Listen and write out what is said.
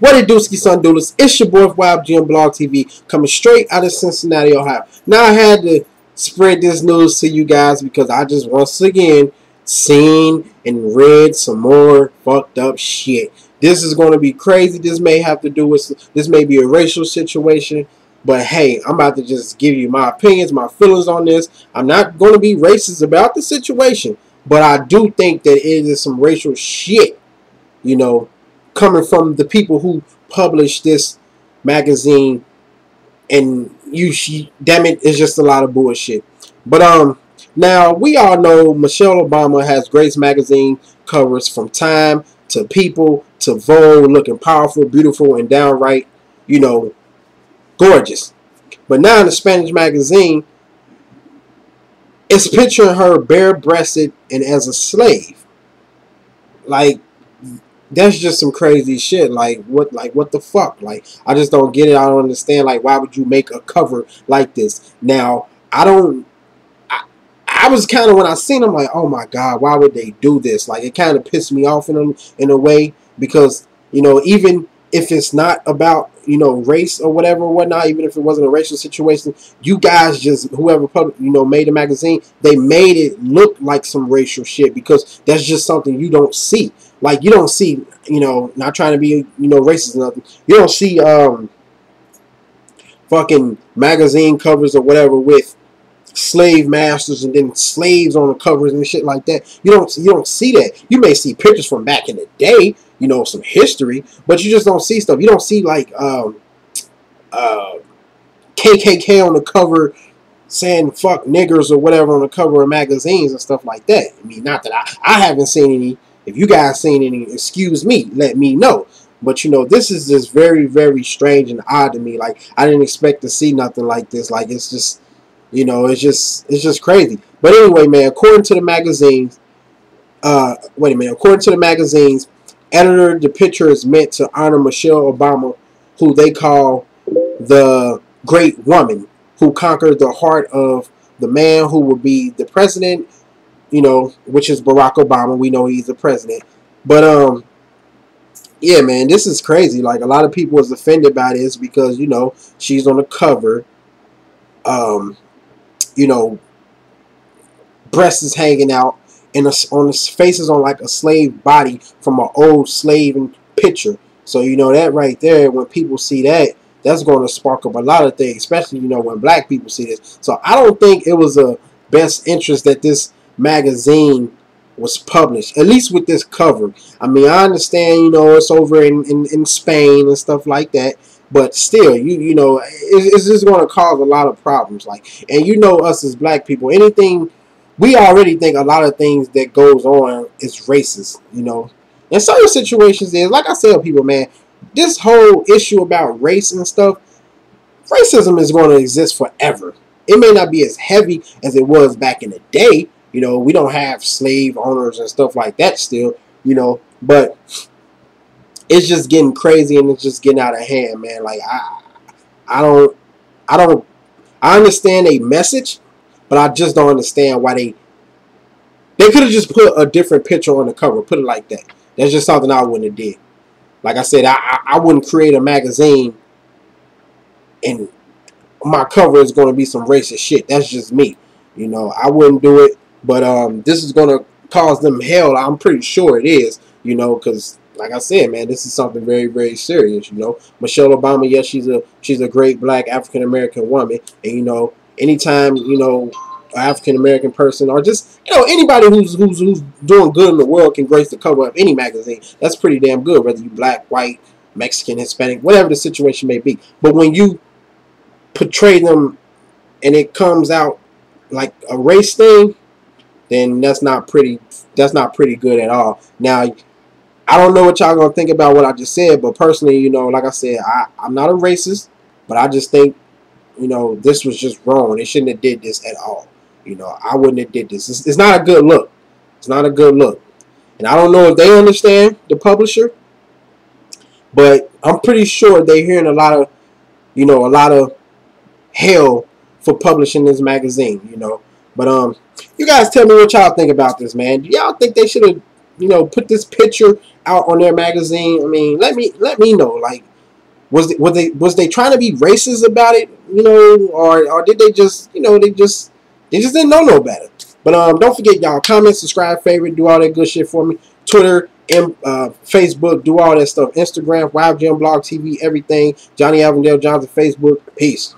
What it do, ski son doodles? It's your boy YFGM Blog TV coming straight out of Cincinnati, Ohio. Now I had to spread this news to you guys because I just once again seen and read some more fucked up shit. This is going to be crazy. This may have to do with this may be a racial situation. But hey, I'm about to just give you my opinions, my feelings on this. I'm not going to be racist about the situation, but I do think that it is some racial shit, you know, coming from the people who published this magazine. And you, she, damn it, it's just a lot of bullshit. But um, now we all know Michelle Obama has Grace magazine covers from Time to People to Vogue, looking powerful, beautiful, and downright, you know, gorgeous. But now in the Spanish magazine, it's picturing her bare-breasted and as a slave. Like that's just some crazy shit. Like what like what the fuck? Like I just don't get it. I don't understand like why would you make a cover like this? Now, I don't I, I was kind of when I seen them like, "Oh my god, why would they do this?" Like it kind of pissed me off in a, in a way because, you know, even if it's not about you know race or whatever or whatnot, even if it wasn't a racial situation, you guys just whoever public you know made the magazine, they made it look like some racial shit because that's just something you don't see. Like you don't see, you know, not trying to be you know racist or nothing. You don't see um fucking magazine covers or whatever with slave masters and then slaves on the covers and shit like that. You don't you don't see that. You may see pictures from back in the day, you know, some history, but you just don't see stuff. You don't see like um, uh, KKK on the cover saying fuck niggers or whatever on the cover of magazines and stuff like that. I mean, not that I, I haven't seen any. If you guys seen any, excuse me, let me know. But you know, this is just very, very strange and odd to me. Like I didn't expect to see nothing like this. Like it's just, you know, it's just, it's just crazy. But anyway, man, according to the magazines, uh, wait a minute, according to the magazines, editor, the picture is meant to honor Michelle Obama, who they call the great woman who conquered the heart of the man who would be the president, you know, which is Barack Obama. We know he's the president. But um yeah, man, this is crazy. Like a lot of people was offended by this because, you know, she's on the cover. Um, you know, breasts is hanging out and a, on his face is on like a slave body from an old slave picture. So you know that right there, when people see that, that's going to spark up a lot of things, especially you know when black people see this. So I don't think it was a best interest that this magazine was published, at least with this cover. I mean, I understand, you know, it's over in, in, in Spain and stuff like that, but still, you you know, it, it's just going to cause a lot of problems. Like, and you know, us as black people, anything we already think a lot of things that goes on is racist, you know. In certain situations is, like I tell people, man, this whole issue about race and stuff, racism is going to exist forever. It may not be as heavy as it was back in the day. You know, we don't have slave owners and stuff like that still, you know, but it's just getting crazy and it's just getting out of hand, man. Like I I don't I don't I understand a message, but I just don't understand why they they could have just put a different picture on the cover. Put it like that. That's just something I wouldn't have did. Like I said, I, I wouldn't create a magazine and my cover is going to be some racist shit. That's just me. You know, I wouldn't do it. But um, this is going to cause them hell. I'm pretty sure it is. You know, because like I said, man, this is something very, very serious. You know, Michelle Obama, yes, she's a she's a great black African American woman, and you know, anytime you know African American person or just you know anybody who's who's who's doing good in the world can grace the cover of any magazine. That's pretty damn good, whether you black, white, Mexican, Hispanic, whatever the situation may be. But when you portray them and it comes out like a race thing, then that's not pretty. That's not pretty good at all. Now, I don't know what y'all gonna think about what I just said, but personally, you know, like I said, I, I'm not a racist, but I just think you know, this was just wrong. They shouldn't have did this at all. You know, I wouldn't have did this. It's, it's not a good look. It's not a good look. And I don't know if they understand the publisher, but I'm pretty sure they're hearing a lot of, you know, a lot of hell for publishing this magazine, you know. But um, you guys tell me what y'all think about this, man. Do y'all think they should have you know, put this picture out on their magazine. I mean, let me let me know. Like, was they, was they was they trying to be racist about it? You know, or or did they just you know they just they just didn't know no better. But um, don't forget y'all comment, subscribe, favorite, do all that good shit for me. Twitter, and uh, Facebook, do all that stuff. Instagram, YFGM Blog TV, everything. Johnny Avondale Johnson Facebook. Peace.